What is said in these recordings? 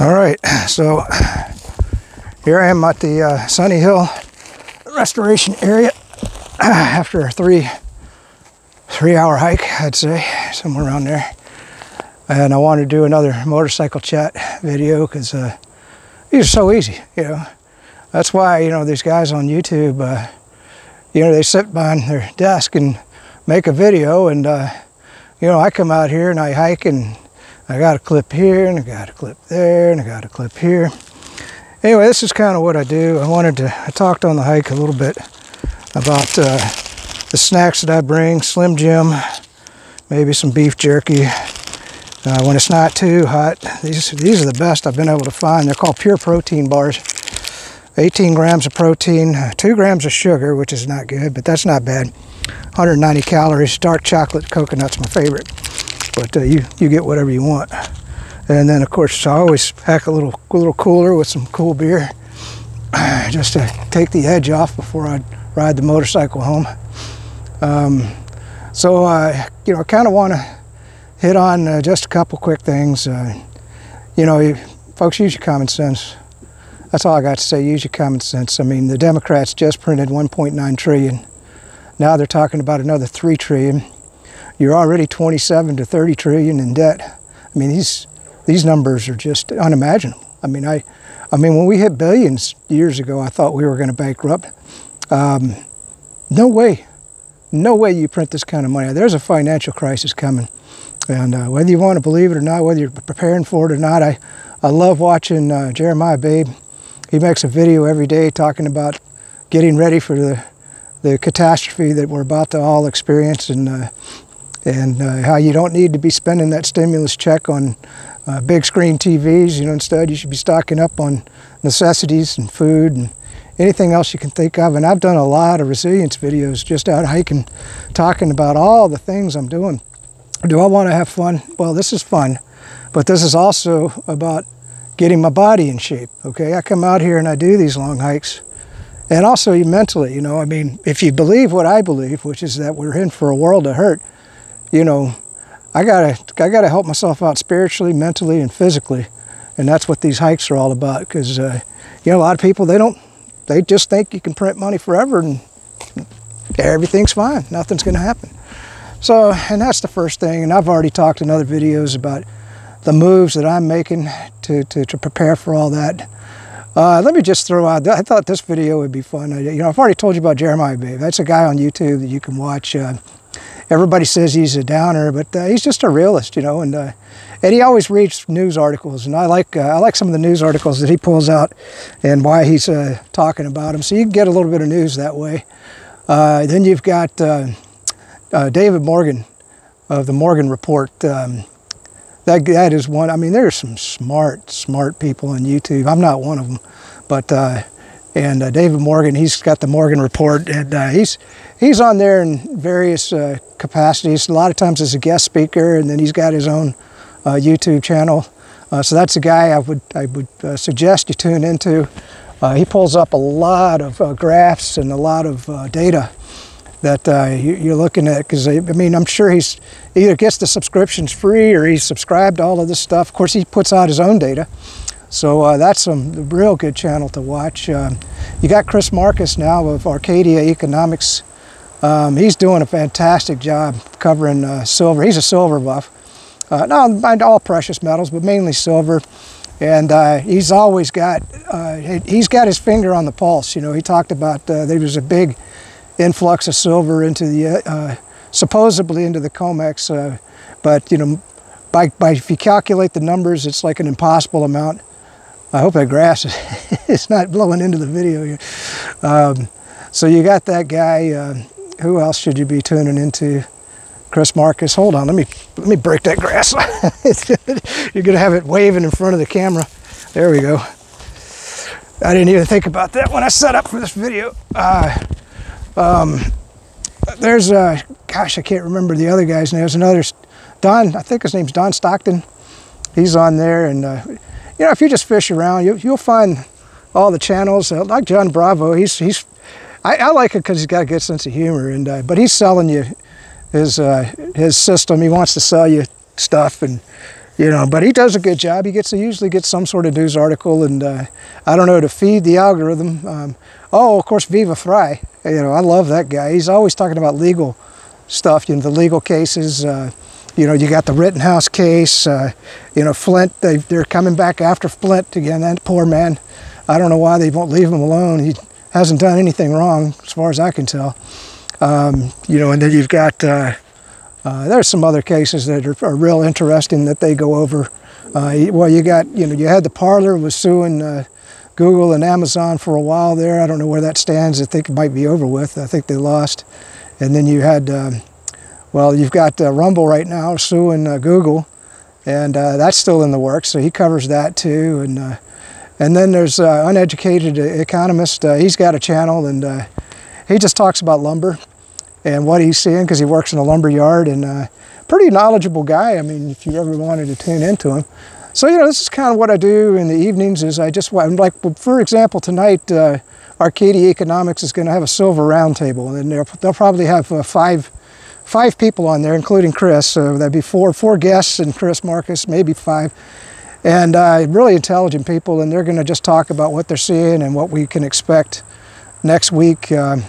All right, so here I am at the uh, Sunnyhill Restoration Area after a three three hour hike, I'd say, somewhere around there. And I wanted to do another motorcycle chat video because uh, these are so easy, you know. That's why, you know, these guys on YouTube, uh, you know, they sit behind their desk and make a video and, uh, you know, I come out here and I hike and I got a clip here and I got a clip there and I got a clip here. Anyway, this is kind of what I do. I wanted to, I talked on the hike a little bit about uh, the snacks that I bring, Slim Jim, maybe some beef jerky. Uh, when it's not too hot, these, these are the best I've been able to find. They're called pure protein bars. 18 grams of protein, 2 grams of sugar, which is not good, but that's not bad. 190 calories, dark chocolate coconut's my favorite but uh, you you get whatever you want. And then of course I always pack a little little cooler with some cool beer, just to take the edge off before I ride the motorcycle home. Um, so uh, you know, I kind of want to hit on uh, just a couple quick things. Uh, you know, folks, use your common sense. That's all I got to say. Use your common sense. I mean, the Democrats just printed 1.9 trillion. Now they're talking about another 3 trillion you're already 27 to 30 trillion in debt. I mean, these these numbers are just unimaginable. I mean, I, I mean, when we hit billions years ago, I thought we were going to bankrupt. Um, no way, no way you print this kind of money. There's a financial crisis coming, and uh, whether you want to believe it or not, whether you're preparing for it or not, I, I love watching uh, Jeremiah Babe. He makes a video every day talking about getting ready for the the catastrophe that we're about to all experience, and uh, and uh, how you don't need to be spending that stimulus check on uh, big screen TVs. You know, instead you should be stocking up on necessities and food and anything else you can think of. And I've done a lot of resilience videos just out hiking, talking about all the things I'm doing. Do I want to have fun? Well, this is fun, but this is also about getting my body in shape. Okay, I come out here and I do these long hikes. And also mentally, you know, I mean, if you believe what I believe, which is that we're in for a world of hurt, you know, I gotta I gotta help myself out spiritually, mentally, and physically, and that's what these hikes are all about. Because uh, you know, a lot of people they don't they just think you can print money forever and everything's fine, nothing's gonna happen. So, and that's the first thing. And I've already talked in other videos about the moves that I'm making to to, to prepare for all that. Uh, let me just throw out, I thought this video would be fun. you know, I've already told you about Jeremiah Babe. That's a guy on YouTube that you can watch. Uh, everybody says he's a downer, but uh, he's just a realist, you know. And uh, and he always reads news articles, and I like uh, I like some of the news articles that he pulls out, and why he's uh, talking about them. So you can get a little bit of news that way. Uh, then you've got uh, David Morgan of the Morgan Report. Um, that that is one. I mean, there's some smart smart people on YouTube. I'm not one of them, but and uh, David Morgan, he's got the Morgan Report, and uh, he's he's on there in various uh, capacities. A lot of times as a guest speaker, and then he's got his own uh, YouTube channel. Uh, so that's a guy I would I would uh, suggest you tune into. he pulls up a lot of graphs and a lot of data that you, are looking at because I mean I'm sure he's either gets the subscriptions free or he's subscribed to all of this stuff. Of course, he puts out his own data. So uh, that's a real good channel to watch. Um, you got Chris Marcus now of Arcadia Economics. Um, he's doing a fantastic job covering uh, silver. He's a silver buff. Uh, not all precious metals, but mainly silver. And uh, he's always got, uh, he's got his finger on the pulse. You know, he talked about uh, there was a big influx of silver into the, supposedly into the COMEX, but you know, by, by, if you calculate the numbers, it's like an impossible amount. I hope that grass is not blowing into the video here. Um, so you got that guy. Uh, who else should you be tuning into? Chris Marcus. Hold on, let me let me break that grass. You're gonna have it waving in front of the camera. There we go. I didn't even think about that when I set up for this video. Uh, um, there's, uh, gosh, I can't remember the other guy's name. There's another, Don, I think his name's Don Stockton. He's on there, and uh, you know, if you just fish around, you, you'll find all the channels. Uh, like John Bravo, he's he's I, I like it because he's got a good sense of humor, and uh, but he's selling you his uh, his system. He wants to sell you stuff, and you know, but he does a good job. He gets he usually gets some sort of news article, and uh, I don't know to feed the algorithm. Um, oh, of course, Viva Frei. You know, I love that guy. He's always talking about legal stuff. You know, the legal cases. You know, you got the Rittenhouse case. Uh, you know, Flynn. They they're coming back after Flynn again. That poor man. I don't know why they won't leave him alone. He hasn't done anything wrong, as far as I can tell. Um, you know, and then you've got. Uh, uh, there's some other cases that are, are, real interesting that they go over. Uh, well, you got, you know, you had the Parler was suing uh, Google and Amazon for a while there. I don't know where that stands. I think it might be over with. I think they lost. And then you had, um, well, you've got uh, Rumble right now suing uh, Google, and uh, that's still in the works. So he covers that too. And and then there's uneducated economist. he's got a channel, and he just talks about lumber and what he's seeing because he works in a lumber yard and uh, pretty knowledgeable guy. I mean, if you ever wanted to tune into him. So, you know, this is kind of what I do in the evenings is I just, like, for example, tonight, uh, Arcadia Economics is going to have a silver roundtable and they'll, they'll probably have uh, five, five people on there, including Chris. So that'd be four, four guests and Chris Marcus, maybe five. And uh, really intelligent people, and they're going to just talk about what they're seeing and what we can expect next week. Um,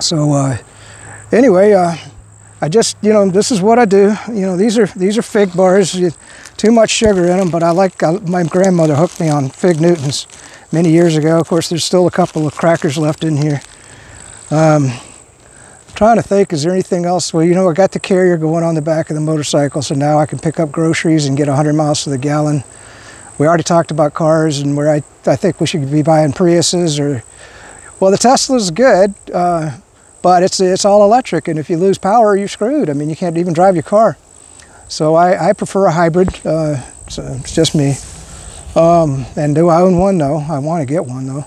so, uh, anyway, uh, I just, you know, this is what I do. You know, these are these are fig bars. Too much sugar in them, but I like. I, my grandmother hooked me on fig Newtons many years ago. Of course, there's still a couple of crackers left in here. Um, trying to think, is there anything else? Well, you know, I got the carrier going on the back of the motorcycle, so now I can pick up groceries and get 100 miles to the gallon. We already talked about cars and where I, I think we should be buying Priuses or, well, the Tesla's good. Uh, but it's, it's all electric, and if you lose power, you're screwed. I mean, you can't even drive your car. So I, I prefer a hybrid. Uh, so it's just me. Um, and do I own one? No. I want to get one though.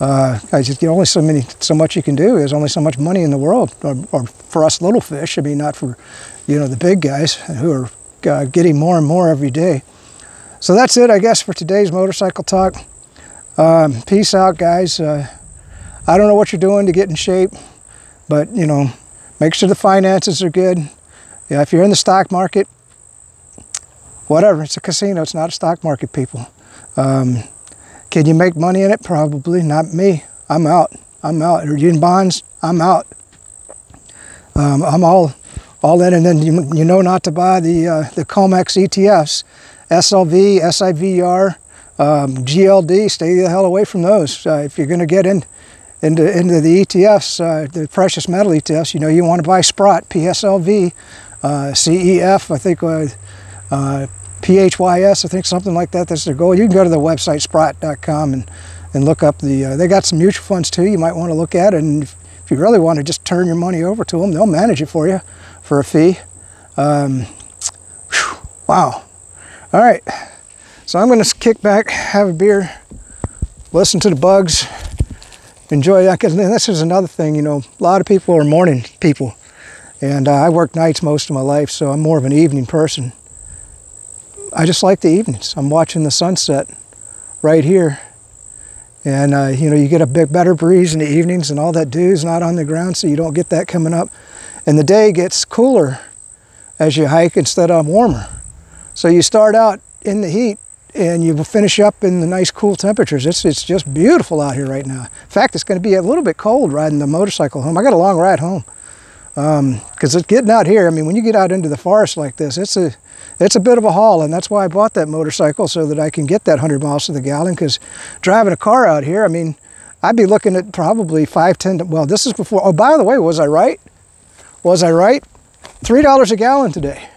Uh, I just only so many, so much you can do. There's only so much money in the world, or, or, for us little fish. I mean, not for, you know, the big guys who are uh, getting more and more every day. So that's it, I guess, for today's motorcycle talk. Um, peace out, guys. Uh, I don't know what you're doing to get in shape. But, you know, make sure the finances are good. Yeah, if you're in the stock market, whatever, it's a casino, it's not a stock market, people. Um, can you make money in it? Probably, not me. I'm out. I'm out. Are you in bonds? I'm out. Um, I'm all all in, and then you, you know not to buy the uh, the COMEX ETFs, SLV, SIVR, um, GLD. Stay the hell away from those. Uh, if you're going to get in into, into the ETFs, uh, the precious metal ETFs, you know, you want to buy Sprott, PSLV, uh, CEF, I think, uh, uh PHYS, I think something like that. That's their goal. You can go to the website sprott.com and, and look up the, uh, they got some mutual funds too you might want to look at. And if, if, you really want to just turn your money over to them, they'll manage it for you for a fee. Um, whew, wow. All right. So I'm going to kick back, have a beer, listen to the bugs, enjoy that because this is another thing you know a lot of people are morning people and uh, i work nights most of my life so i'm more of an evening person i just like the evenings i'm watching the sunset right here and uh, you know you get a bit better breeze in the evenings and all that dew is not on the ground so you don't get that coming up and the day gets cooler as you hike instead of warmer so you start out in the heat and you finish up in the nice cool temperatures. It's, it's just beautiful out here right now. In fact, it's going to be a little bit cold riding the motorcycle home. I got a long ride home because um, it's getting out here. I mean, when you get out into the forest like this, it's a it's a bit of a haul, and that's why I bought that motorcycle so that I can get that 100 miles to the gallon. Because driving a car out here, I mean, I'd be looking at probably five, ten. Well, this is before. Oh, by the way, was I right? Was I right? Three dollars a gallon today.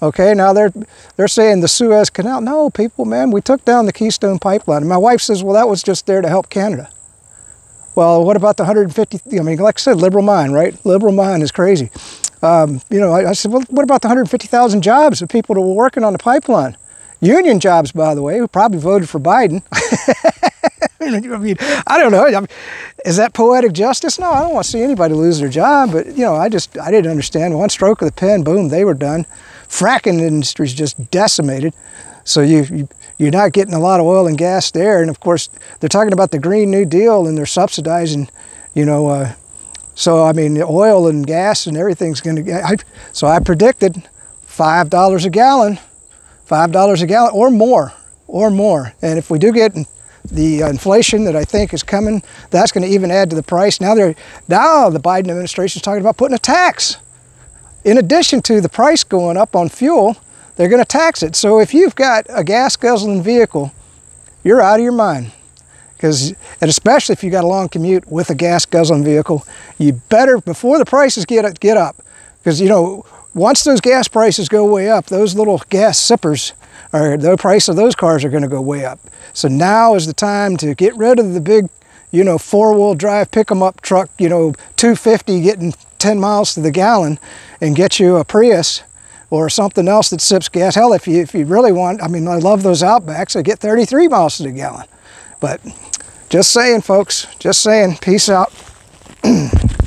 Okay, now they're they're saying the Suez Canal. No, people, man, we took down the Keystone Pipeline. And my wife says, well, that was just there to help Canada. Well, what about the 150? I mean, like I said, liberal mind, right? Liberal mind is crazy. Um, you know, I, I, said, well, what about the 150,000 jobs of people that were working on the pipeline? Union jobs, by the way, who probably voted for Biden. I mean, I don't know. Is that poetic justice? No, I don't want to see anybody lose their job. But you know, I just I didn't understand. One stroke of the pen, boom, they were done fracking industry is just decimated. So you, you, are not getting a lot of oil and gas there. And of course, they're talking about the Green New Deal and they're subsidizing, you know, uh, so I mean, the oil and gas and everything's going to, I, so I predicted $5 a gallon five dollars a gallon or more, or more. And if we do get the inflation that I think is coming, that's going to even add to the price. Now they're now the Biden administration is talking about putting a tax. In addition to the price going up on fuel, they're going to tax it. So if you've got a gas guzzling vehicle, you're out of your mind. Because, and especially if you got a long commute with a gas guzzling vehicle, you better before the prices get get up, because you know once those gas prices go way up, those little gas sippers or the price of those cars are going to go way up. So now is the time to get rid of the big, you know, four-wheel drive pick 'em up truck, you know, 250 getting 10 miles to the gallon, and get you a Prius or something else that sips gas. Hell, if you if you really want, I mean, I love those Outbacks. They get 33 miles to the gallon. But just saying, folks, just saying, peace out.